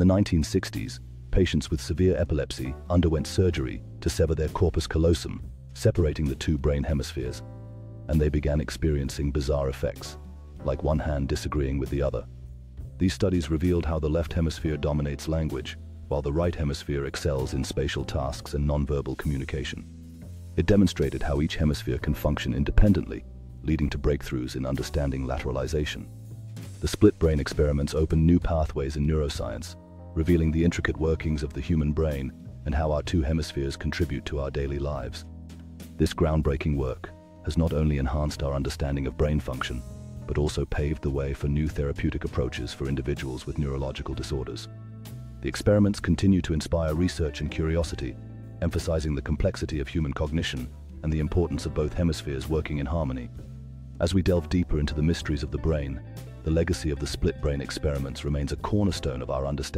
In the 1960s, patients with severe epilepsy underwent surgery to sever their corpus callosum, separating the two brain hemispheres, and they began experiencing bizarre effects, like one hand disagreeing with the other. These studies revealed how the left hemisphere dominates language, while the right hemisphere excels in spatial tasks and nonverbal communication. It demonstrated how each hemisphere can function independently, leading to breakthroughs in understanding lateralization. The split brain experiments opened new pathways in neuroscience, revealing the intricate workings of the human brain and how our two hemispheres contribute to our daily lives. This groundbreaking work has not only enhanced our understanding of brain function, but also paved the way for new therapeutic approaches for individuals with neurological disorders. The experiments continue to inspire research and curiosity, emphasizing the complexity of human cognition and the importance of both hemispheres working in harmony. As we delve deeper into the mysteries of the brain, the legacy of the split brain experiments remains a cornerstone of our understanding